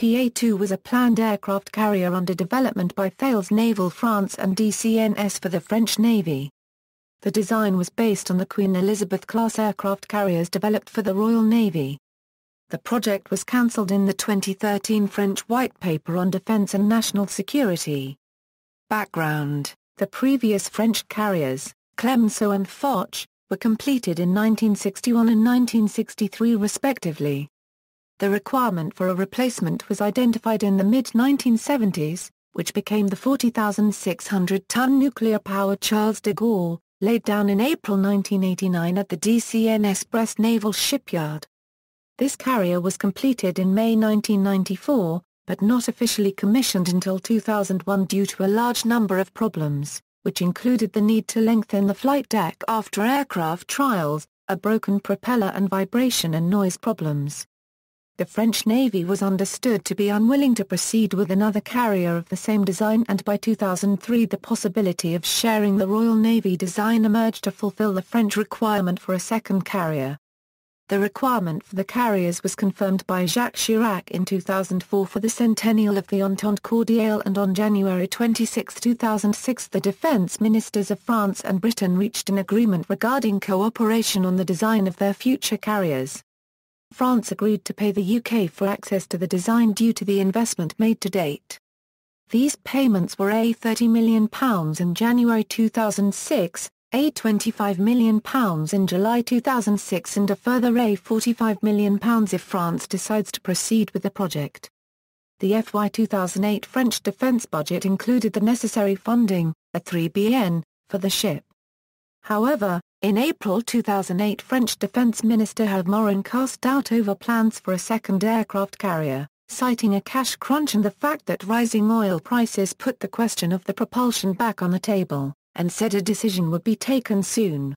PA-2 was a planned aircraft carrier under development by Thales Naval France and DCNS for the French Navy. The design was based on the Queen Elizabeth-class aircraft carriers developed for the Royal Navy. The project was cancelled in the 2013 French White Paper on Defence and National Security. Background The previous French carriers, Clemenceau and Foch, were completed in 1961 and 1963 respectively. The requirement for a replacement was identified in the mid-1970s, which became the 40,600-ton nuclear-powered Charles de Gaulle, laid down in April 1989 at the DCNS Brest Naval Shipyard. This carrier was completed in May 1994, but not officially commissioned until 2001 due to a large number of problems which included the need to lengthen the flight deck after aircraft trials, a broken propeller and vibration and noise problems. The French Navy was understood to be unwilling to proceed with another carrier of the same design and by 2003 the possibility of sharing the Royal Navy design emerged to fulfill the French requirement for a second carrier. The requirement for the carriers was confirmed by Jacques Chirac in 2004 for the centennial of the Entente Cordiale and on January 26, 2006 the defense ministers of France and Britain reached an agreement regarding cooperation on the design of their future carriers. France agreed to pay the UK for access to the design due to the investment made to date. These payments were A £30 million in January 2006, a £25 million in July 2006 and a further A £45 million if France decides to proceed with the project. The FY 2008 French defence budget included the necessary funding, a 3BN, for the ship. However, in April 2008 French Defence Minister Hervé Morin cast doubt over plans for a second aircraft carrier, citing a cash crunch and the fact that rising oil prices put the question of the propulsion back on the table and said a decision would be taken soon.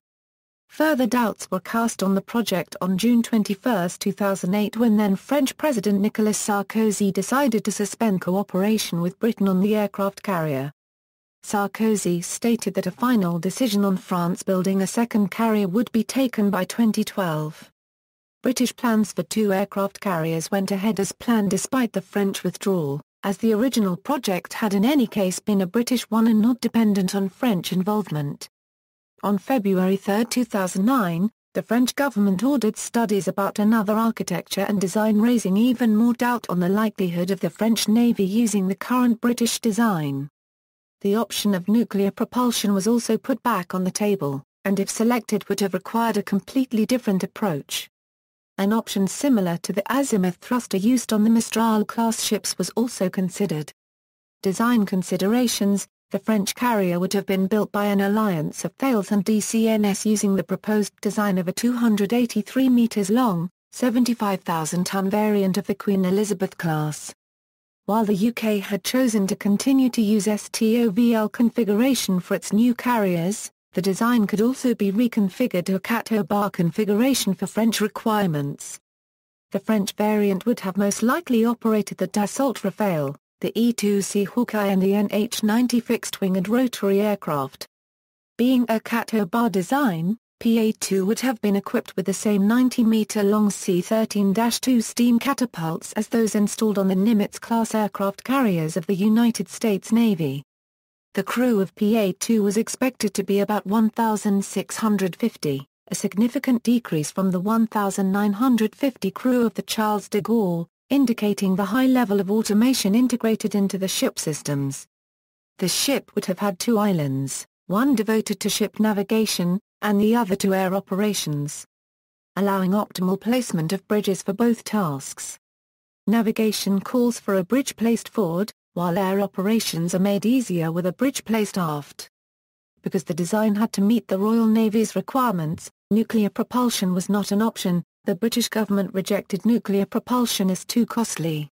Further doubts were cast on the project on June 21, 2008 when then French President Nicolas Sarkozy decided to suspend cooperation with Britain on the aircraft carrier. Sarkozy stated that a final decision on France building a second carrier would be taken by 2012. British plans for two aircraft carriers went ahead as planned despite the French withdrawal as the original project had in any case been a British one and not dependent on French involvement. On February 3, 2009, the French government ordered studies about another architecture and design raising even more doubt on the likelihood of the French Navy using the current British design. The option of nuclear propulsion was also put back on the table, and if selected would have required a completely different approach. An option similar to the azimuth thruster used on the Mistral-class ships was also considered. Design considerations The French carrier would have been built by an alliance of Thales and DCNS using the proposed design of a 283 meters long, 75,000-ton variant of the Queen Elizabeth class. While the UK had chosen to continue to use STOVL configuration for its new carriers, the design could also be reconfigured to a CATOBAR configuration for French requirements. The French variant would have most likely operated the Dassault Rafale, the E-2C Hawkeye and the NH-90 fixed-wing and rotary aircraft. Being a CATOBAR design, PA-2 would have been equipped with the same 90-meter-long C-13-2 steam catapults as those installed on the Nimitz-class aircraft carriers of the United States Navy. The crew of PA-2 was expected to be about 1,650, a significant decrease from the 1,950 crew of the Charles de Gaulle, indicating the high level of automation integrated into the ship systems. The ship would have had two islands, one devoted to ship navigation, and the other to air operations, allowing optimal placement of bridges for both tasks. Navigation calls for a bridge placed forward, while air operations are made easier with a bridge placed aft. Because the design had to meet the Royal Navy's requirements, nuclear propulsion was not an option, the British government rejected nuclear propulsion as too costly.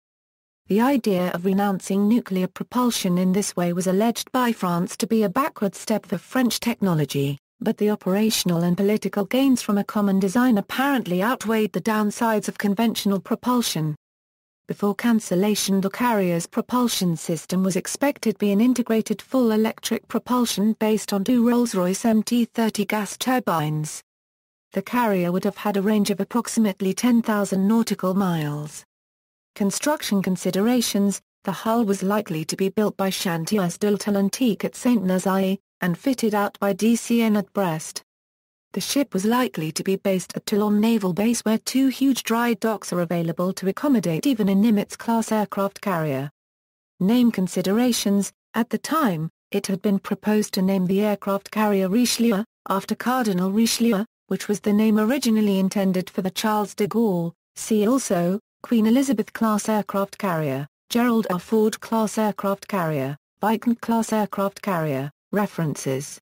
The idea of renouncing nuclear propulsion in this way was alleged by France to be a backward step for French technology, but the operational and political gains from a common design apparently outweighed the downsides of conventional propulsion. Before cancellation the carrier's propulsion system was expected to be an integrated full electric propulsion based on two Rolls-Royce MT-30 gas turbines. The carrier would have had a range of approximately 10,000 nautical miles. Construction considerations The hull was likely to be built by Chantiers de l'Atlantique at Saint-Nazaire, and fitted out by DCN at Brest. The ship was likely to be based at Toulon Naval Base where two huge dry docks are available to accommodate even a Nimitz-class aircraft carrier. Name considerations At the time, it had been proposed to name the aircraft carrier Richelieu, after Cardinal Richelieu, which was the name originally intended for the Charles de Gaulle. See also, Queen Elizabeth-class aircraft carrier, Gerald R. Ford-class aircraft carrier, Vikrant-class aircraft carrier, references.